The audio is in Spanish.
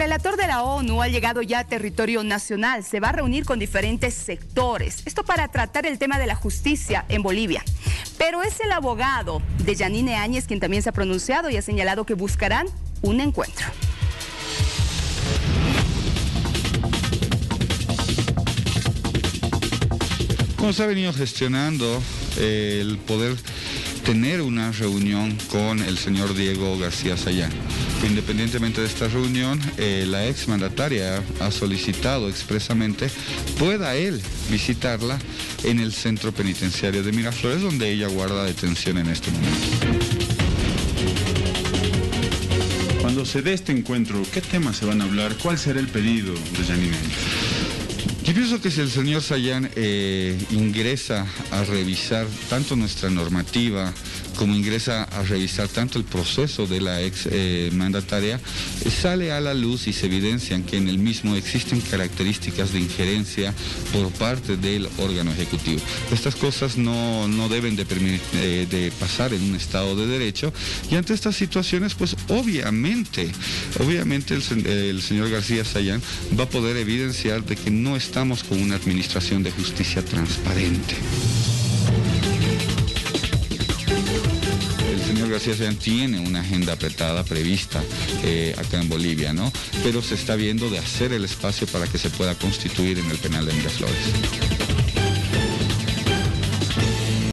relator de la ONU ha llegado ya a territorio nacional. Se va a reunir con diferentes sectores. Esto para tratar el tema de la justicia en Bolivia. Pero es el abogado de Yanine Áñez quien también se ha pronunciado y ha señalado que buscarán un encuentro. ¿Cómo se ha venido gestionando eh, el poder tener una reunión con el señor Diego García Sayán. Independientemente de esta reunión, eh, la ex mandataria ha solicitado expresamente pueda él visitarla en el centro penitenciario de Miraflores, donde ella guarda detención en este momento. Cuando se dé este encuentro, ¿qué temas se van a hablar? ¿Cuál será el pedido de Janine? Yo pienso que si el señor Sayán eh, ingresa a revisar tanto nuestra normativa como ingresa a revisar tanto el proceso de la ex eh, mandataria, sale a la luz y se evidencian que en el mismo existen características de injerencia por parte del órgano ejecutivo. Estas cosas no, deben de, eh, pasar en un Estado de Derecho y ante estas situaciones, pues obviamente, obviamente el, el señor García Sayán va a poder evidenciar de que no está con una administración de justicia transparente. Señor García tiene una agenda apretada prevista eh, acá en Bolivia, ¿no? Pero se está viendo de hacer el espacio para que se pueda constituir en el penal de Miraflores.